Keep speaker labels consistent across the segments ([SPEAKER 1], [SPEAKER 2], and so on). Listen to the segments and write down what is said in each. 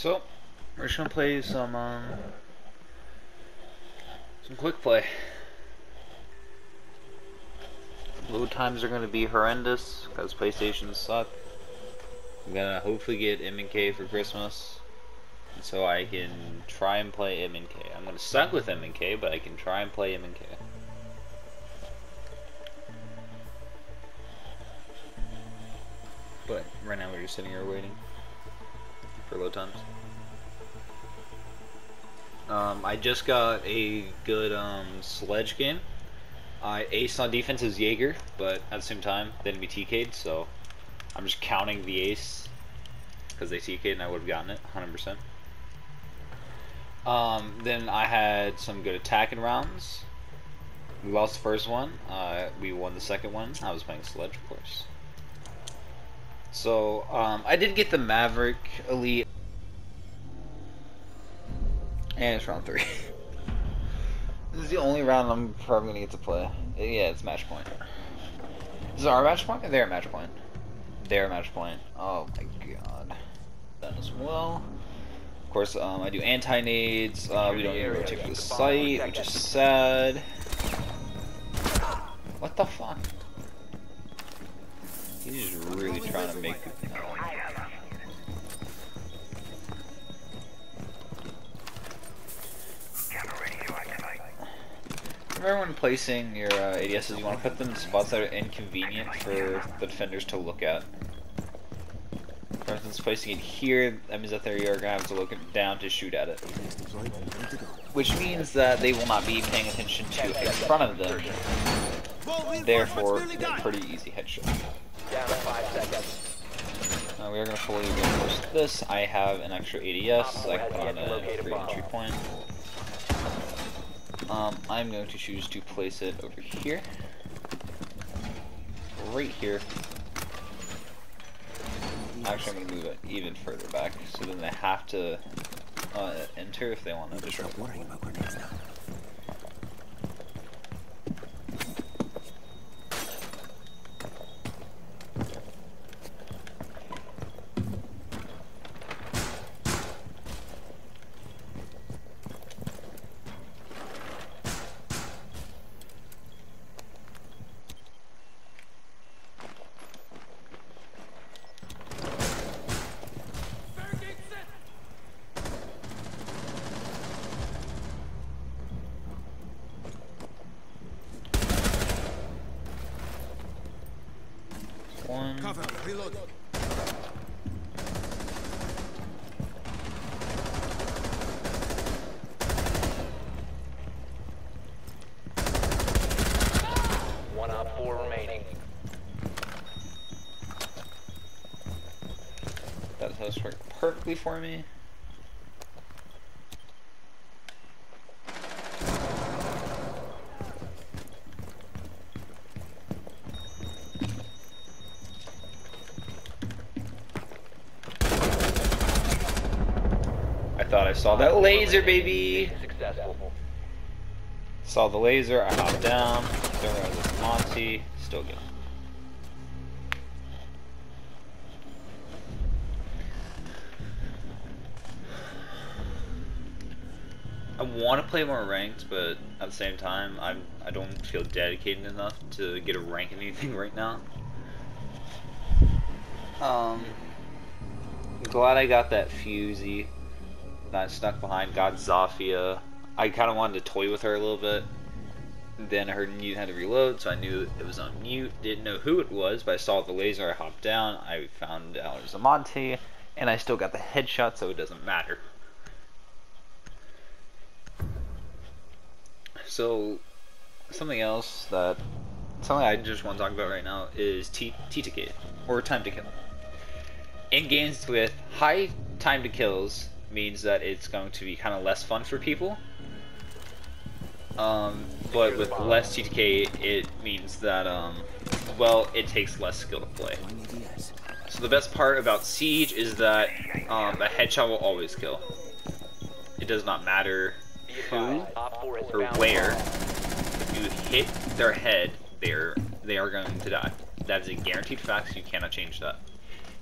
[SPEAKER 1] So, we're just gonna play some, um, some quick play. Load times are gonna be horrendous, because PlayStations suck. I'm gonna hopefully get M&K for Christmas, so I can try and play M&K. I'm gonna suck with M&K, but I can try and play M&K. But right now we're just sitting here waiting for load times. Um, I just got a good um, sledge game. I ace on defense is Jaeger, but at the same time, they didn't be TK'd, so I'm just counting the ace because they TK'd and I would have gotten it 100%. Um, then I had some good attacking rounds. We lost the first one. Uh, we won the second one. I was playing sledge, of course. So, um, I did get the Maverick Elite. And it's round three. this is the only round I'm probably to get to play. Yeah, it's match point. Is it our match point their match point? Their match point. Oh my god. That as well. Of course, um, I do anti-nades. Uh, we don't even rotate for the site, which is sad. What the fuck? He's just really trying to make it. Remember when placing your uh, ADSs, you want to put them in spots that are inconvenient for the defenders to look at. For instance, placing it here, that means that they are going to have to look down to shoot at it. Which means that they will not be paying attention to in front of them. Therefore, pretty easy headshot.
[SPEAKER 2] Down to five seconds.
[SPEAKER 1] Uh, we are going to fully reinforce this. I have an extra ADS, so I can put on a free entry point. Um, I'm going to choose to place it over here. Right here. Actually, I'm going to move it even further back, so then they have to uh, enter if they want to destroy.
[SPEAKER 3] worrying about grenades now.
[SPEAKER 1] One.
[SPEAKER 3] Cover, reload.
[SPEAKER 2] One op four remaining.
[SPEAKER 1] That has worked perfectly for me. I thought I saw that laser, baby! Saw the laser, I hopped down, there was Monty, still good. I want to play more ranked, but at the same time, I'm I don't feel dedicated enough to get a rank in anything right now. Um, glad I got that Fusey. That snuck behind. Got Zofia. I kind of wanted to toy with her a little bit. Then I heard mute had to reload, so I knew it was on mute. Didn't know who it was, but I saw the laser. I hopped down. I found out it was a Monte, and I still got the headshot, so it doesn't matter. So, something else that something I just want to talk about right now is T or time to kill. In games with high time to kills means that it's going to be kind of less fun for people. Um, but with less TTK, it means that um, well, it takes less skill to play. So the best part about Siege is that um, a headshot will always kill. It does not matter who
[SPEAKER 2] advised, op four has
[SPEAKER 1] or where. If you hit their head, they're they are going to die. That is a guaranteed fact. So you cannot change that.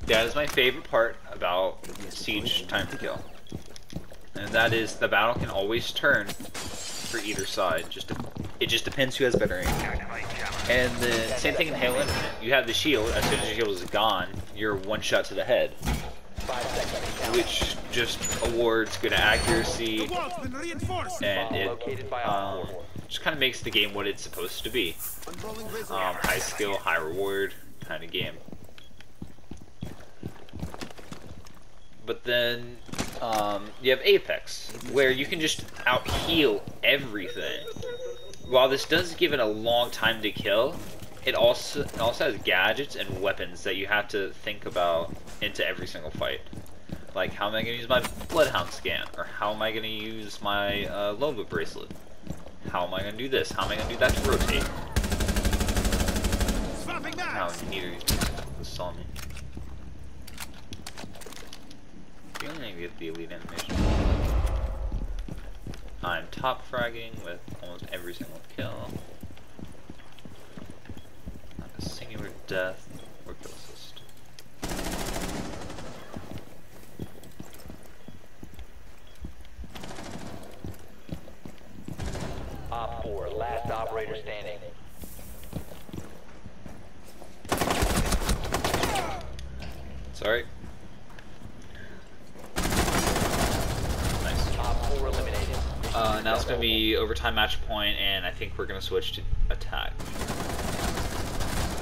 [SPEAKER 1] That is my favorite part about Siege Time to Kill. And that is the battle can always turn for either side. Just it just depends who has better aim. And the same thing in Halo Infinite. You have the shield. As soon as your shield is gone, you're one shot to the head. Which just awards good accuracy
[SPEAKER 3] The wall's been reinforced.
[SPEAKER 1] and it
[SPEAKER 2] Located by Op
[SPEAKER 1] um, just kind of makes the game what it's supposed to be. Um, high skill, high reward kind of game. But then um, you have Apex, where you can just out heal everything. While this does give it a long time to kill, it also it also has gadgets and weapons that you have to think about into every single fight. Like how am I going to use my Bloodhound scan, or how am I going to use my uh, Loba bracelet? How am I going to do this? How am I going to do that to rotate?
[SPEAKER 3] Swapping
[SPEAKER 1] How
[SPEAKER 3] knives.
[SPEAKER 1] neither saw me. You only get the elite animation. I'm top fragging with almost every single kill. Singular death or kill assist.
[SPEAKER 2] Op 4, last operator standing.
[SPEAKER 1] Sorry. Nice.
[SPEAKER 2] Op 4 eliminated.
[SPEAKER 1] Uh, now it's gonna be overtime match point, and I think we're gonna switch to attack.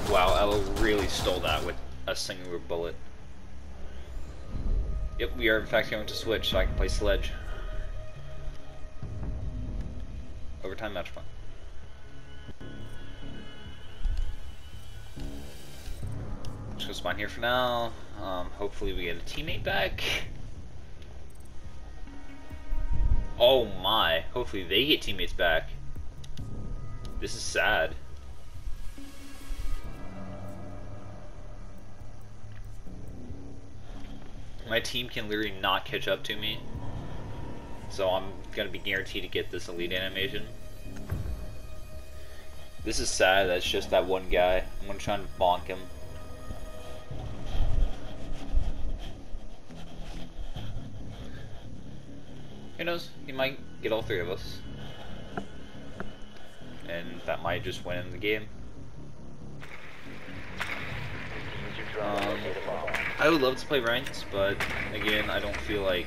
[SPEAKER 1] Wow, Ela really stole that with a singular bullet. Yep, we are in fact going to switch so I can play Sledge. Overtime match point. Just gonna spawn here for now. Um, hopefully we get a teammate back. Oh my. Hopefully they get teammates back. This is sad. My team can literally not catch up to me. So I'm gonna be guaranteed to get this elite animation. This is sad, that's just that one guy. I'm gonna try and bonk him. Who knows? He might get all three of us. And that might just win the game.
[SPEAKER 2] To
[SPEAKER 1] Um. I would love to play ranked, but again, I don't feel like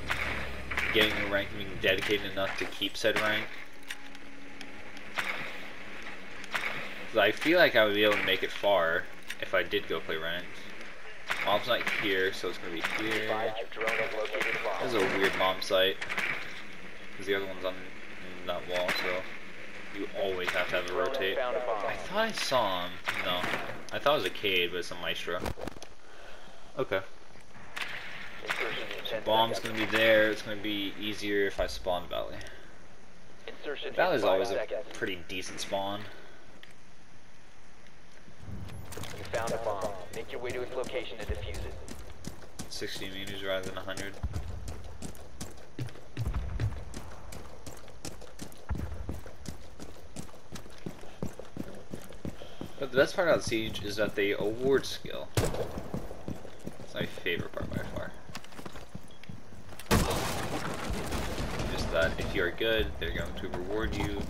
[SPEAKER 1] getting a rank being dedicated enough to keep said rank. I feel like I would be able to make it far if I did go play ranked. Mom's not here, so it's gonna be here. This is a weird mom site. Because the other one's on that wall, so you always have to have a rotate. I thought I saw him. No. I thought it was a Kaid, but it's a Maestro. Okay.
[SPEAKER 2] Insertion in 10
[SPEAKER 1] Bomb's gonna be there. It's gonna be easier if I spawn Valley.
[SPEAKER 2] Insertion
[SPEAKER 1] Valley's always a pretty decent spawn.
[SPEAKER 2] You found a bomb. Make your way to its location to defuse it.
[SPEAKER 1] 60 meters rather than 100. But the best part about Siege is that they award skill. It's my favorite part by far. Just that if you're good, they're going to reward you.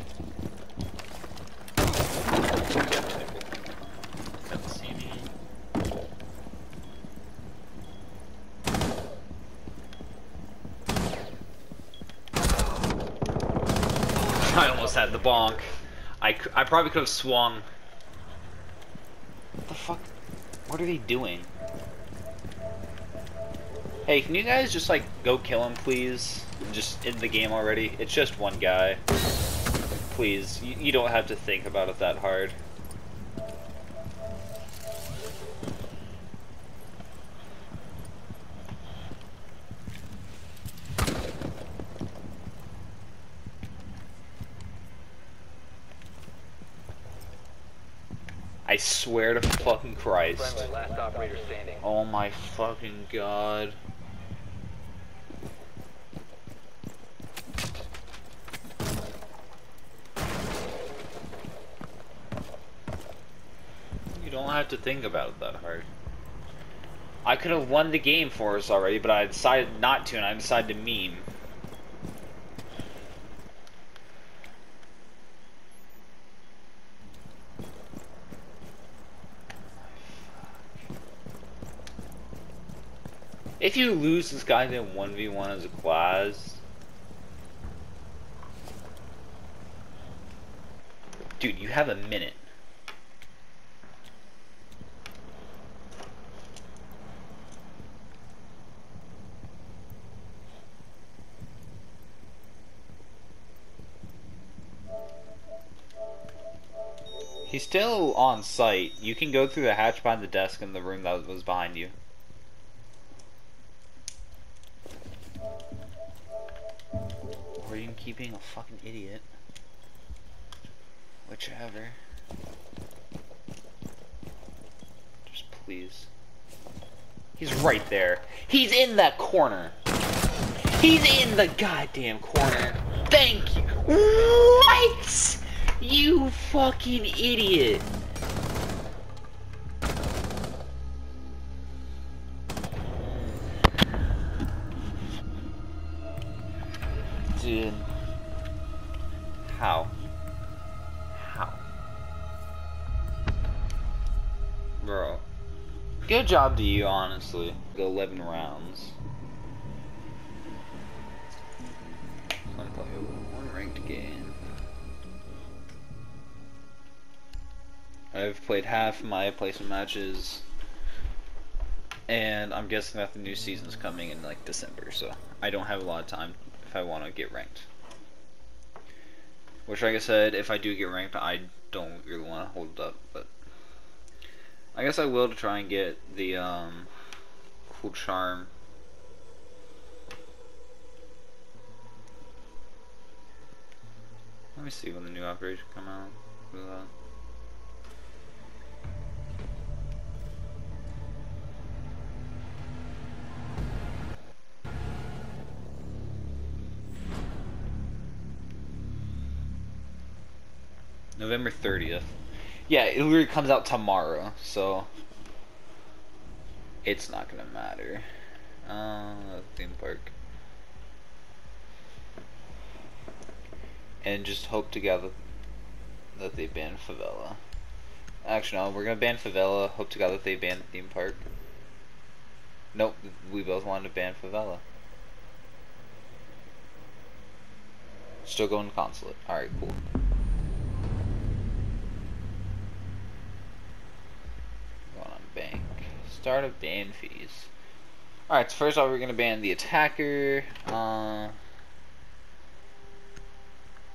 [SPEAKER 1] I almost had the bonk. I, I probably could have swung. What the fuck? What are they doing? Hey, can you guys just like go kill him, please? Just in the game already. It's just one guy. Please, you, you don't have to think about it that hard. I swear to fucking Christ.
[SPEAKER 2] Friendly, last operator standing.
[SPEAKER 1] Oh my fucking god. You don't have to think about it that hard. I could have won the game for us already, but I decided not to, and I decided to meme. If you lose this guy in 1v1 as a class... Dude, you have a minute. He's still on site. You can go through the hatch behind the desk in the room that was behind you. Or you can keep being a fucking idiot. Whichever. Just please. He's right there. He's in that corner. He's in the goddamn corner. Thank you. What? You fucking idiot. How? How? Bro. Good job to you, honestly. Go 11 rounds. I've played half my placement matches, and I'm guessing that the new season's coming in like December, so I don't have a lot of time if I want to get ranked. Which, like I said, if I do get ranked, I don't really want to hold it up, but I guess I will to try and get the um, cool charm. Let me see when the new operation come out. November 30th. Yeah, it literally comes out tomorrow, so it's not gonna matter. Uh, theme park. And just hope together that they ban favela. Actually, no, we're gonna ban favela. Hope to God that they ban the theme park. Nope, we both wanted to ban favela. Still going consulate. Alright, cool. Going on bank. Start of ban fees. Alright, so first off, we're gonna ban the attacker. Uh,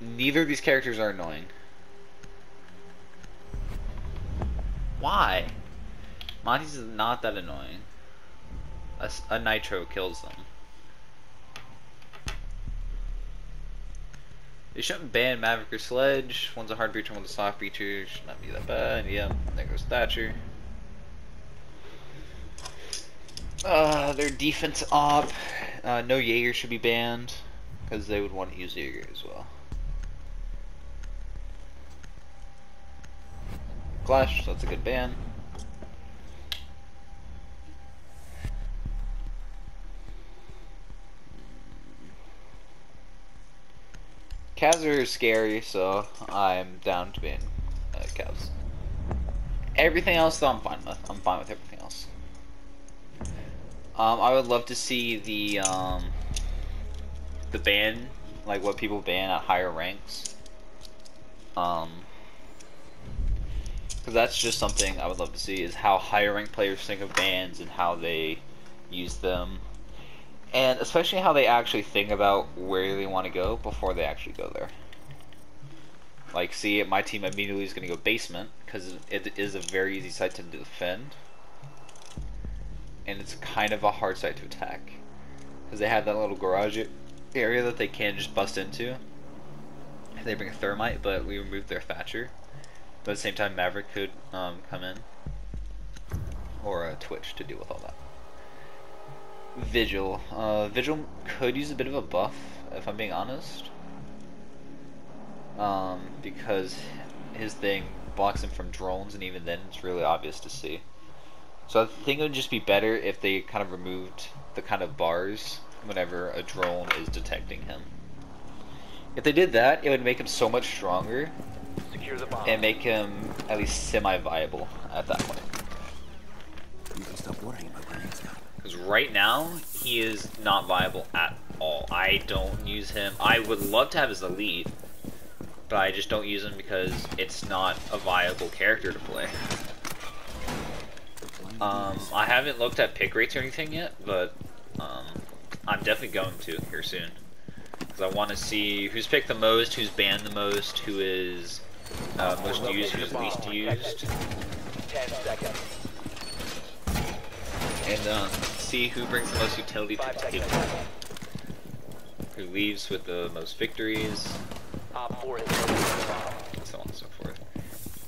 [SPEAKER 1] neither of these characters are annoying. Why? Monty's is not that annoying. A nitro kills them. They shouldn't ban Maverick or Sledge. One's a hard breacher, one's a soft breacher. Should not be that bad. Yeah, there goes Thatcher. Uh, their defense op. Uh, no Jaeger should be banned because they would want to use Jaeger as well. Clash, that's a good ban. Cavs are scary, so I'm down to ban uh, Cavs. Everything else, though, I'm fine with. I'm fine with everything. Um, I would love to see the um, the ban, like what people ban at higher ranks. Um, because that's just something I would love to see is how higher ranked players think of bans and how they use them, and especially how they actually think about where they want to go before they actually go there. Like, see, my team immediately is going to go basement because it is a very easy site to defend, and it's kind of a hard site to attack because they have that little garage area that they can just bust into. They bring a thermite, but we removed their Thatcher. But at the same time, Maverick could um, come in. Or a Twitch to deal with all that. Vigil. Uh, Vigil could use a bit of a buff, if I'm being honest. Um, because his thing blocks him from drones, and even then it's really obvious to see. So I think it would just be better if they kind of removed the kind of bars whenever a drone is detecting him. If they did that, it would make him so much stronger
[SPEAKER 2] Secure the bomb.
[SPEAKER 1] and make him at least semi-viable at that point.
[SPEAKER 3] You can stop worrying about grenades now.
[SPEAKER 1] Because right now, he is not viable at all. I don't use him. I would love to have his elite, but I just don't use him because it's not a viable character to play. Um, I haven't looked at pick rates or anything yet, but um, I'm definitely going to here soon. Because I want to see who's picked the most, who's banned the most, who is uh, most used, who's least used. And um, see who brings the most utility to the table. Who leaves with the most victories,
[SPEAKER 2] Op 4 has located the bomb.
[SPEAKER 1] and so on and so forth.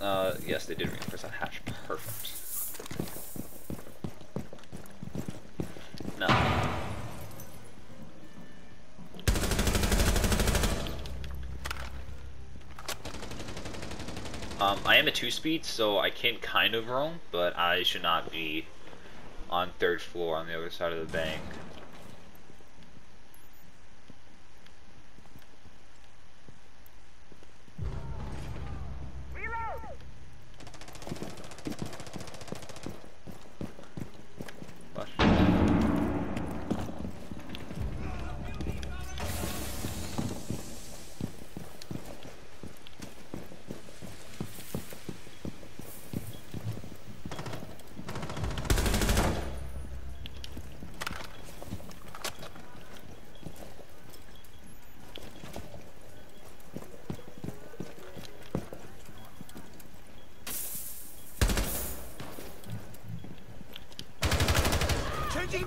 [SPEAKER 1] Uh, yes, they did reinforce that hatch. Perfect. No. Um, I am a two-speed, so I can kind of roam, but I should not be on third floor on the other side of the bank.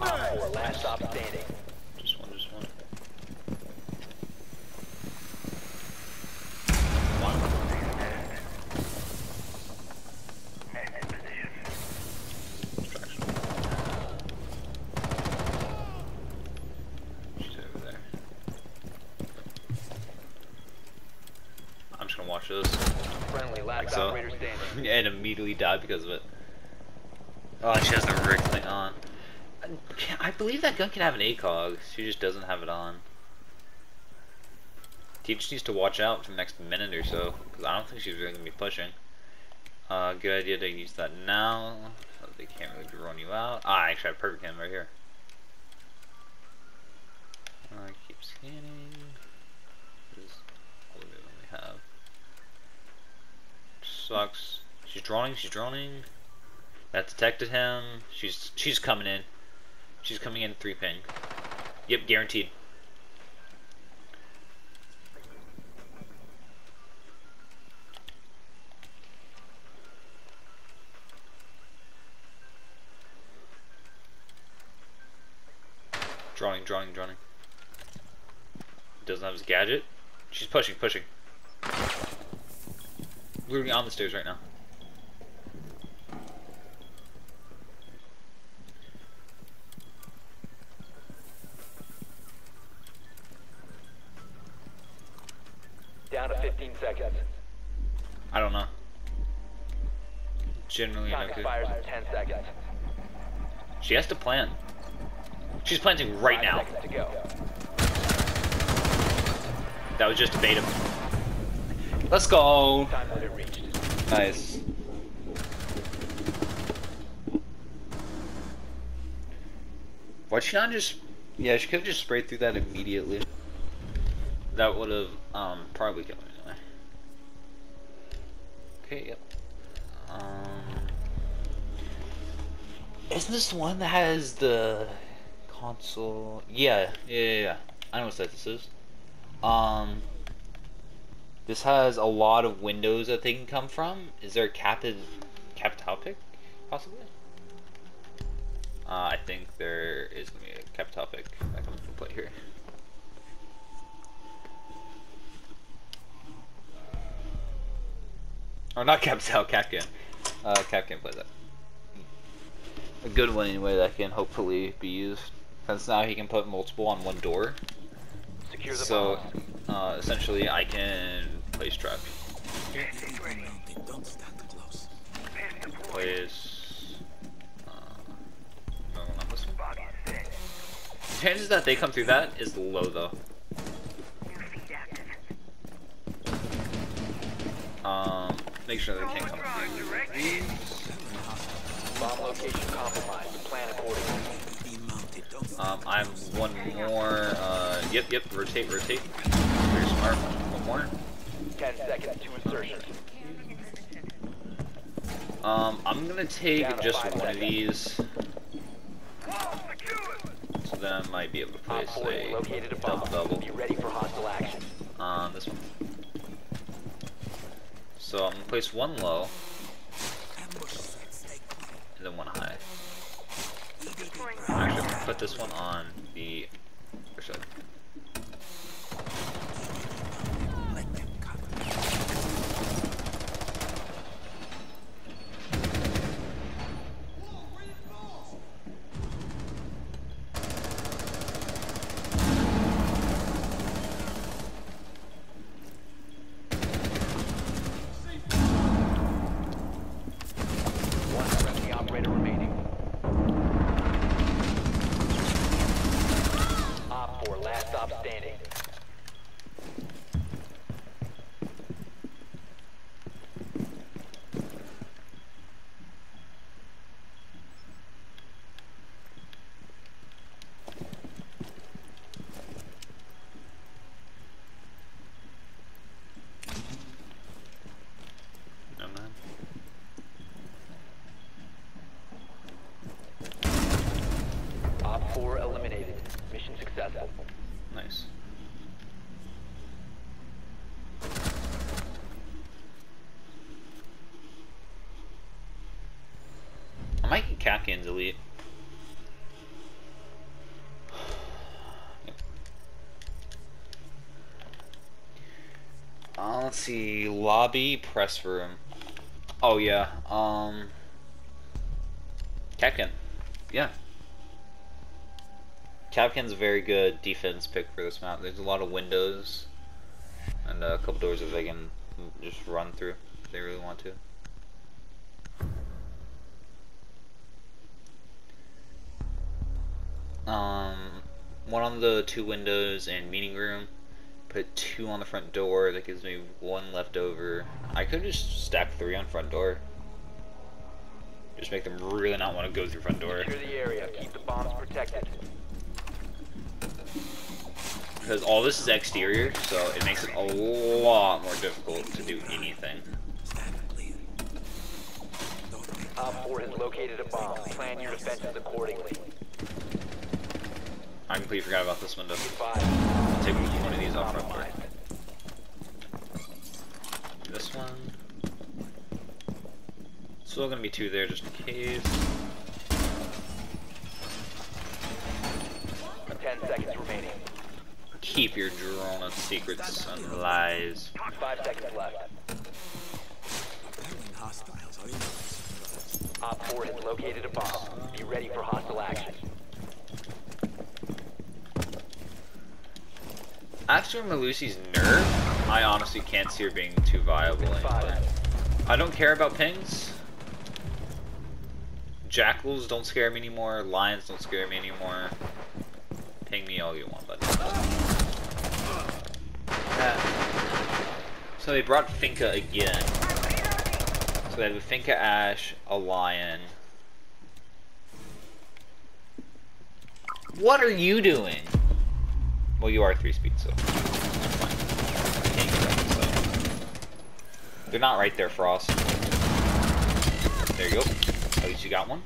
[SPEAKER 2] Op 4, last stop standing.
[SPEAKER 1] Just one, just one. Distraction. She's over there. I'm just gonna watch this.
[SPEAKER 2] Friendly,
[SPEAKER 1] Like
[SPEAKER 2] last
[SPEAKER 1] so.
[SPEAKER 2] operator standing.
[SPEAKER 1] and immediately died because of it. Oh, she has the rig thing on. I- I believe that gun can have an ACOG. She just doesn't have it on. Just needs to watch out for the next minute or so, because I don't think she's really going to be pushing. Uh, good idea to use that now, so they can't really run you out. Ah, actually, I have perfect him right here. Uh, keep scanning. This is all the we have. Sucks. She's droning, she's droning. That detected him. She's she's coming in. She's coming in three ping. Yep, guaranteed. Drawing, drawing, drawing. Doesn't have his gadget. She's pushing, pushing. Literally on the stairs right now.
[SPEAKER 2] Down to 15 seconds.
[SPEAKER 1] I don't know. Generally,
[SPEAKER 2] Time
[SPEAKER 1] no good.
[SPEAKER 2] expires in 10 seconds.
[SPEAKER 1] She has to plan. She's planting right now.
[SPEAKER 2] to go.
[SPEAKER 1] That was just a bait. Let's go.
[SPEAKER 2] Time limit reached.
[SPEAKER 1] Nice. Why'd she not just? Yeah, she could have just sprayed through that immediately. That would have um probably killed me anyway. Okay. Yep. Isn't this the one that has the console? Yeah, yeah, yeah. yeah. I know what site this is. Um. This has a lot of windows that they can come from. Is there a capid capital pick possibly? Uh, I think there is gonna be a capital pick that comes into play here. Or not capital, Kapkan. Uh, Kapkan plays that a good one anyway that can hopefully be used. Since now he can put multiple on one door.
[SPEAKER 2] Secure the
[SPEAKER 1] so, uh, essentially I can place trap. Place... Uh, Chances that they come through that is low though. Um, make sure they can't come through.
[SPEAKER 2] Bomb location compromised. Plan accordingly.
[SPEAKER 3] Be mounted. Don't
[SPEAKER 1] Um, I'm one more. Uh, yep, yep. Rotate, rotate. Very smart. One more.
[SPEAKER 2] Ten seconds to insertion.
[SPEAKER 1] Um, I'm gonna take just one of these. So then I might be able to place a double double
[SPEAKER 2] Be ready for hostile action.
[SPEAKER 1] on this one. So I'm gonna place one low
[SPEAKER 3] ambush set. Stay clear.
[SPEAKER 1] and then one high.
[SPEAKER 3] Eagle be
[SPEAKER 1] Actually, I'm gonna put this one on the. Or should I?
[SPEAKER 3] Let them come.
[SPEAKER 2] One friendly operator remaining. Op 4, last stop standing.
[SPEAKER 1] No man.
[SPEAKER 2] 4 eliminated. Mission successful.
[SPEAKER 1] Nice. I might get Kapkan's elite. Uh, let's see, lobby, press room. Oh yeah, um, Kapkan. Yeah, Kapkan's a very good defense pick for this map. There's a lot of windows and a couple doors that they can just run through if they really want to. Um, one on the two windows and meeting room. Put two on the front door. That gives me one left over. I could just stack three on front door. Just make them really not want to go through front door.
[SPEAKER 2] Secure the area. Keep the bombs protected.
[SPEAKER 1] Because all this is exterior, so it makes it a lot more difficult to do anything.
[SPEAKER 3] Stand clear. Don't be
[SPEAKER 2] Op 4 has located a bomb. Plan your defenses accordingly.
[SPEAKER 1] I completely forgot about this window.
[SPEAKER 2] 5.
[SPEAKER 1] Take one of these off real quick. This one. Still gonna be two there just in case.
[SPEAKER 2] 10 seconds remaining.
[SPEAKER 1] Keep your drone of secrets and lies.
[SPEAKER 2] 5 seconds left.
[SPEAKER 3] apparent hostiles are in.
[SPEAKER 2] Op 4 has located a bomb. Be ready for hostile action.
[SPEAKER 1] After Melusi's nerf, I honestly can't see her being too viable anymore. I don't care about pings. Jackals don't scare me anymore. Lions don't scare me anymore. Ping me all you want, buddy. Uh, So they brought Finka again. So they have a Finka Ash, a Lion. What are you doing? Well, you are three speed, so. They're not right there, Frost. There you go. At least you got one.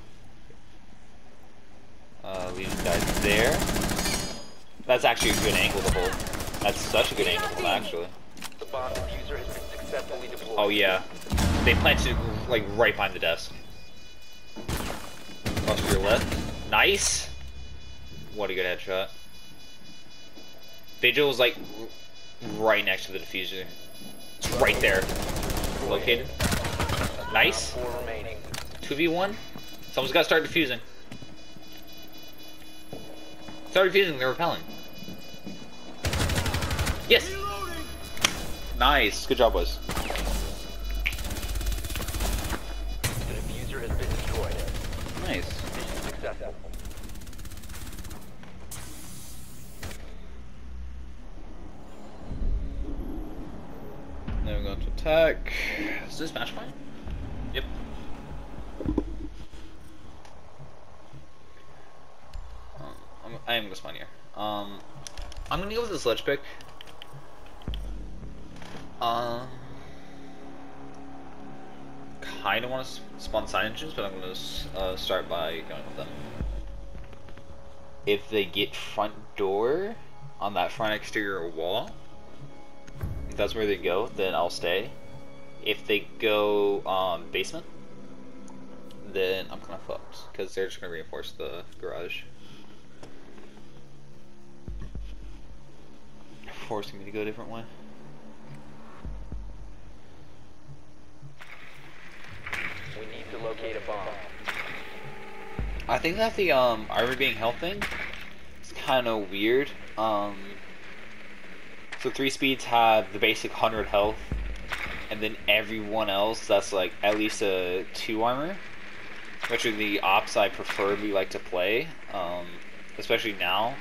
[SPEAKER 1] Uh, the guy there. That's actually a good angle to hold. That's such a good angle to hold, actually.
[SPEAKER 2] Defuser has been successfully deployed.
[SPEAKER 1] Oh yeah. They planted like right behind the desk. To your left. Nice. What a good headshot. Vigil is like right next to the defuser. It's right there. Located. Nice.
[SPEAKER 2] 4 remaining.
[SPEAKER 1] 2v1. Someone's got to start defusing. Start defusing, they're repelling. Yes! Nice. Good job, boys.
[SPEAKER 2] The defuser has been destroyed.
[SPEAKER 1] Nice.
[SPEAKER 2] Mission successful.
[SPEAKER 1] Now we're going to attack. Is this match point? Yep. Um, I'm, going to spawn here. Um, I'm going to go with the sledge pick. To side engines, but I'm gonna uh, start by going with them. If they get front door on that front exterior wall, if that's where they go, then I'll stay. If they go um, basement, then I'm kind of fucked because they're just gonna reinforce the garage, forcing me to go a different way.
[SPEAKER 2] We need to locate a bomb.
[SPEAKER 1] I think that the um armor being health thing is kind of weird. Um, so three speeds have the basic hundred health, and then everyone else that's like at least a two armor, which are the ops I preferably like to play, um, especially now.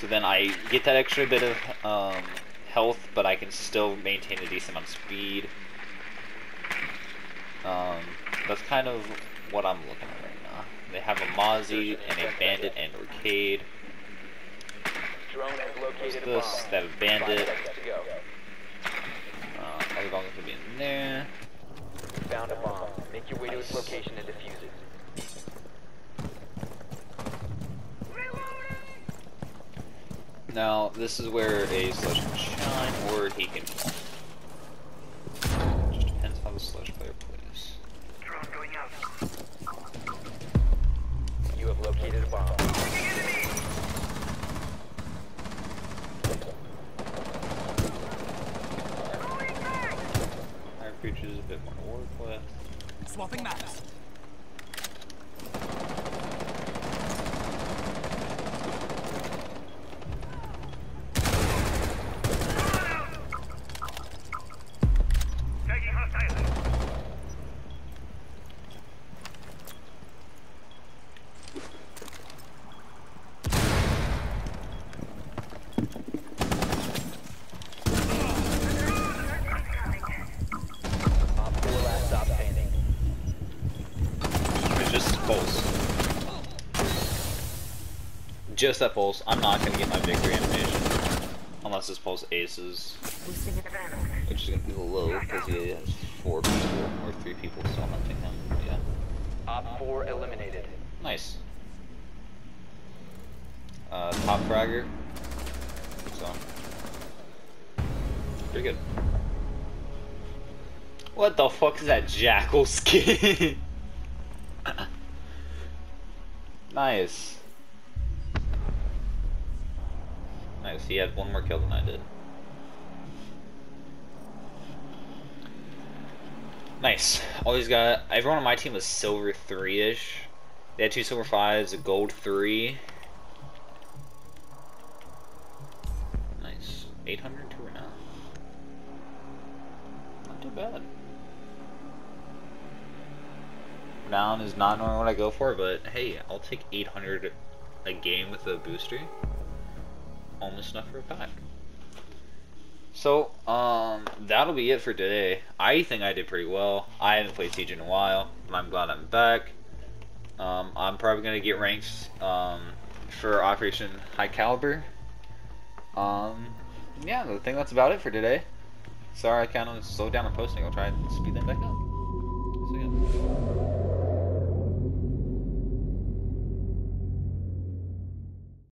[SPEAKER 1] So then I get that extra bit of um, health, but I can still maintain a decent amount of speed. Um, that's kind of what I'm looking at right now. They have a Mozzie and a Bandit and Arcade.
[SPEAKER 2] Drone located a
[SPEAKER 1] This,
[SPEAKER 2] bomb.
[SPEAKER 1] that a Bandit.
[SPEAKER 2] seconds to go.
[SPEAKER 1] Uh, other bombs could be in there.
[SPEAKER 2] Found a bomb. Make your way to its location and defuse it.
[SPEAKER 1] Now, this is where a can shine or he can fall. Just depends how the sledge player plays.
[SPEAKER 2] You have located a bomb.
[SPEAKER 1] Higher creatures a bit more.
[SPEAKER 3] Swapping maps.
[SPEAKER 2] Op 4 last stop standing.
[SPEAKER 1] It's just pulse. Just that pulse. I'm not gonna get my victory animation. Unless this pulse aces. Which is gonna be low because he has four people or three people still hunting him. Yeah.
[SPEAKER 2] Op 4 eliminated.
[SPEAKER 1] Nice. Uh, top fragger. So. Pretty good. What the fuck is that jackal skin? nice. He had one more kill than I did. Nice. Always got everyone on my team was silver three ish. They had two silver fives, a gold three. Nice. 802 now. Not too bad. Down is not normally what I go for, but hey, I'll take 800 a game with a booster. Almost enough for a pack. So, um, that'll be it for today. I think I did pretty well. I haven't played Siege in a while, but I'm glad I'm back. Um, I'm probably gonna get ranks um, for Operation High Caliber. Um, yeah, I think that's about it for today. Sorry, I kind of slowed down on posting. I'll try and speed them back up. So yeah.